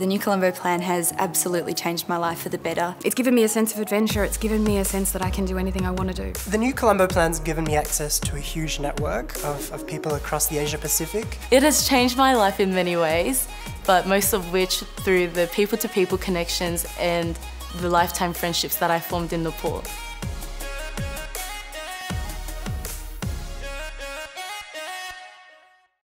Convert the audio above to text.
The New Colombo plan has absolutely changed my life for the better. It's given me a sense of adventure, it's given me a sense that I can do anything I want to do. The New Colombo plan's given me access to a huge network of, of people across the Asia Pacific. It has changed my life in many ways, but most of which through the people-to-people -people connections and the lifetime friendships that I formed in Nepal.